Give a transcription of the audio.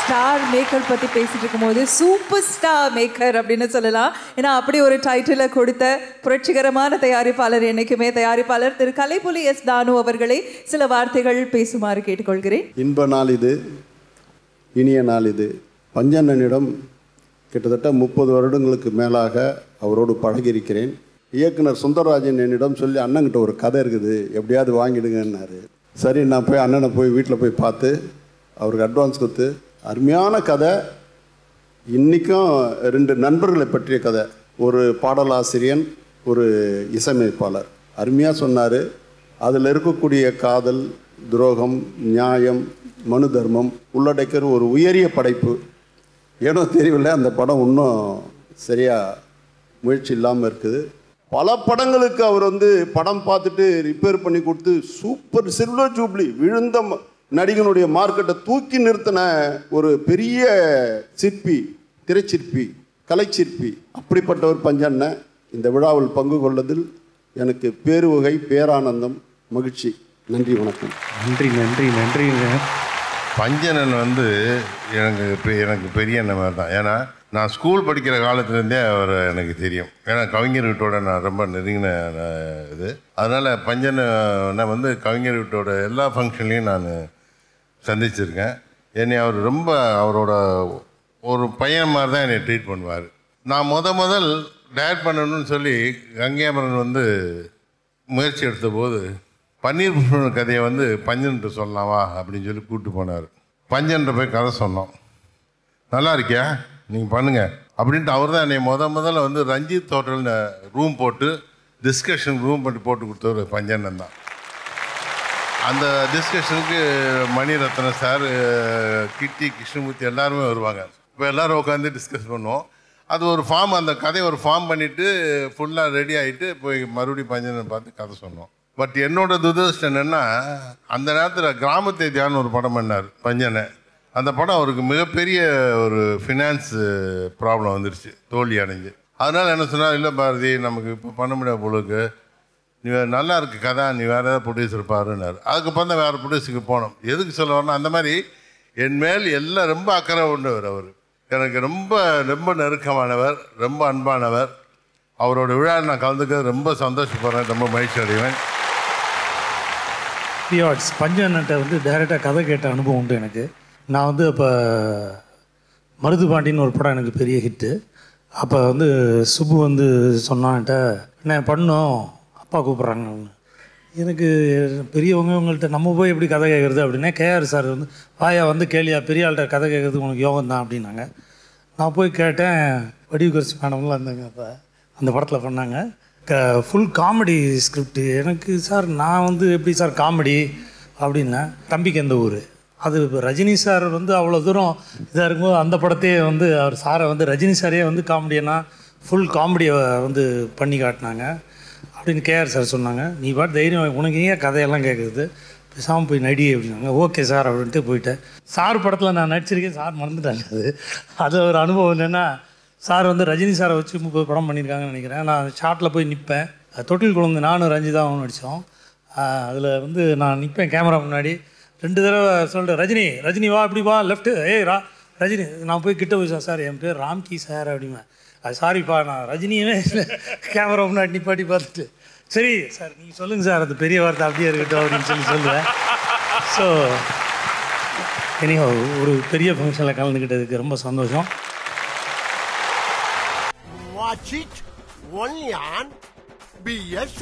Star maker பத்தி பேசிட்டு இருக்கும்போது சூப்பர் ஸ்டார் மேக்கர் அப்படின்னு சொல்லலாம். ஏன்னா அப்படி ஒரு டைட்டிலை கொடுத்த புரட்சிகரமான தயாரிப்பாளர் என்னைக்குமே தயாரிப்பாளர் திரு கலைப்புலி எஸ் தானு அவர்களை சில வார்த்தைகள் பேசுமாறு கேட்டுக்கொள்கிறேன். இன்ப நாள் இது இனிய நாள் இது. பஞ்சண்ணனிடம் கிட்டத்தட்ட முப்பது வருடங்களுக்கு மேலாக அவரோடு பழகியிருக்கிறேன். இயக்குனர் சுந்தரராஜன் என்னிடம் சொல்லி அண்ணன்கிட்ட ஒரு கதை இருக்குது எப்படியாவது வாங்கிடுங்கன்னாரு. சரி நான் போய் அண்ணனை போய் வீட்டில் போய் பார்த்து அவருக்கு அட்வான்ஸ் கொடுத்து அருமையான கதை. இன்றைக்கும் ரெண்டு நண்பர்களை பற்றிய கதை. ஒரு பாடலாசிரியன் ஒரு இசையமைப்பாளர். அருமையாக சொன்னார். அதில் இருக்கக்கூடிய காதல் துரோகம் நியாயம் மனு தர்மம் உள்ளடக்கிற ஒரு உயரிய படைப்பு. ஏனோ தெரியவில்லை அந்த படம் இன்னும் சரியாக முயற்சி இல்லாமல் இருக்குது. பல படங்களுக்கு அவர் வந்து படம் பார்த்துட்டு ரிப்பேர் பண்ணி கொடுத்து சூப்பர் சில்வர் ஜூப்ளி விழுந்த நடிகனுடைய மார்க்கெட்டை தூக்கி நிறுத்தின ஒரு பெரிய சிற்பி திரைச்சிற்பி கலைச்சிற்பி அப்படிப்பட்டவர் பஞ்சண்ணன் இந்த விழாவில் பங்கு கொள்வதில் எனக்கு பேருவகை பேரானந்தம் மகிழ்ச்சி. நன்றி வணக்கம். நன்றி நன்றி நன்றிங்க. பஞ்சனன் வந்து எனக்கு எனக்கு பெரிய மாதிரி தான். ஏன்னா நான் ஸ்கூல் படிக்கிற காலத்துலேருந்தே அவர் எனக்கு தெரியும். ஏன்னா கவிஞர் வீட்டோட நான் ரொம்ப நெருங்கின இது. அதனால் பஞ்சனை வந்து கவிஞர் வீட்டோட எல்லா ஃபங்க்ஷன்லேயும் நான் சந்திச்சிருக்கேன். என்னை அவர் ரொம்ப அவரோட ஒரு பையன் மாதிரி தான் என்னை ட்ரீட் பண்ணுவார். நான் முத முதல் டயட் பண்ணணும்னு சொல்லி கங்கையாமரன் வந்து முயற்சி எடுத்தபோது பன்னீர் புஷ்பன் கதையை வந்து பஞ்சன்ட்டு சொல்லலாமா அப்படின்னு சொல்லி கூப்பிட்டு போனார். பஞ்சன்ட்ட போய் கதை சொன்னோம். நல்லா இருக்கியா? நீங்கள் பண்ணுங்கள் அப்படின்ட்டு அவர் தான் என்னை முத முதல்ல வந்து ரஞ்சித் ஹோட்டலில் ரூம் போட்டு டிஸ்கஷன் ரூம் பண்ணி போட்டு கொடுத்தவர் பஞ்சண்ணன் தான். அந்த டிஸ்கஷனுக்கு மணிரத்னம் சார் கிட்டி கிருஷ்ணமூர்த்தி எல்லாருமே வருவாங்க. இப்போ எல்லாரும் உட்காந்து டிஸ்கஸ் பண்ணுவோம். அது ஒரு ஃபார்ம் அந்த கதையை ஒரு ஃபார்ம் பண்ணிவிட்டு ஃபுல்லாக ரெடி ஆகிட்டு போய் மறுபடியும் பஞ்சனை பார்த்து கதை சொன்னோம். பட் என்னோட துரதிருஷ்டம் என்னென்னா அந்த நேரத்தில் கிராமத்தை தியானம் ஒரு படம் பண்ணார் பஞ்சனை. அந்த படம் அவருக்கு மிகப்பெரிய ஒரு ஃபினான்ஸ் ப்ராப்ளம் வந்துருச்சு தோல்வி அடைஞ்சு. அதனால் என்ன சொன்னால் இல்லை பாரதி நமக்கு இப்போ பண்ண முடியாத பொழுதுக்கு நீ நல்லா இருக்கு கதை நீ வேறு ஏதாவது ப்ரொடியூசர் பாருன்னாரு. அதுக்கப்புறம் தான் வேறு ப்ரொடியூசருக்கு போனோம். எதுக்கு சொல்ல அந்த மாதிரி என் மேல் எல்லாம் ரொம்ப அக்கறை உண்டவர் அவர். எனக்கு ரொம்ப ரொம்ப நெருக்கமானவர் ரொம்ப அன்பானவர். அவரோட விழா நான் கலந்துக்கிறது ரொம்ப சந்தோஷப்படுறேன் ரொம்ப மகிழ்ச்சி அடைவேன். பியாட்ஸ் பஞ்சண்ணன்ட்ட வந்து டைரெக்டாக கதை கேட்ட அனுபவம் உண்டு எனக்கு. நான் வந்து அப்போ மருது பாண்டின்னு ஒரு படம் எனக்கு பெரிய ஹிட்டு அப்போ வந்து சுப்பு வந்து சொன்னான்ட்ட என்ன பண்ணோம். அப்பா கூப்பிட்றாங்க எனக்கு பெரியவங்க உங்கள்கிட்ட நம்ம போய் எப்படி கதை கேட்குறது அப்படின்னா கேஆர் சார் வந்து வாயா வந்து கேளியா பெரிய ஆள்கிட்ட கதை கேட்குறது உனக்கு யோகம் தான் அப்படின்னாங்க. நான் போய் கேட்டேன் வடிவுகரிசி மேடம்லாம் இருந்தாங்க அப்போ. அந்த படத்தில் பண்ணாங்க. க ஃபுல் காமெடி ஸ்கிரிப்ட் எனக்கு சார் நான் வந்து எப்படி சார் காமெடி அப்படின்னா தம்பிக்கு எந்த ஊர்? அது இப்போ ரஜினி சார் வந்து அவ்வளோ தூரம் இதாக இருக்கும்போது அந்த படத்தையே வந்து அவர் சாரை வந்து ரஜினி சாரே வந்து காமெடியனா ஃபுல் காமெடியை வந்து பண்ணி காட்டினாங்க. அப்படின்னு கேஆர் சார் சொன்னாங்க. நீ பாட்டு தைரியம் உனக்கு ஏன் கதையெல்லாம் கேட்குறது பேசாமல் போய் நடி அப்படின்னாங்க. ஓகே சார் அப்படின்ட்டு போயிட்டேன். சார் படத்தில் நான் நடிச்சிருக்கேன் சார் மறந்துட்டாங்க. அது அது ஒரு அனுபவம் என்னென்னா சார் வந்து ரஜினி சாரை வச்சு முப்பது படம் பண்ணியிருக்காங்கன்னு நினைக்கிறேன். நான் ஷார்ட்டில் போய் நிற்பேன் தொட்டில் குழந்தை நானும் ரஞ்சிதாவும் நடித்தோம் அதில் வந்து நான் நிற்பேன் கேமரா முன்னாடி. ரெண்டு தடவை சொல்லிட்டு ரஜினி ரஜினி வா இப்படி வா லெஃப்ட்டு ஏய் ரா. ரஜினி நான் போய் கிட்ட போய் சார் என் பேர் ராம்கி சார் அப்படிம்பேன். அது சாரிப்பா நான் ரஜினியவே கேமரா முன்னாடி நிப்பாட்டி பார்த்துட்டு. சரி சார் நீங்கள் சொல்லுங்கள் சார் அது பெரிய வார்த்தை அப்படியே இருக்கட்டும் அப்படின்னு சொல்லி சொல்லுவேன். ஸோ இனியோ ஒரு பெரிய ஃபங்க்ஷனில் கலந்துக்கிட்டதுக்கு ரொம்ப சந்தோஷம். Watch it. Only on BS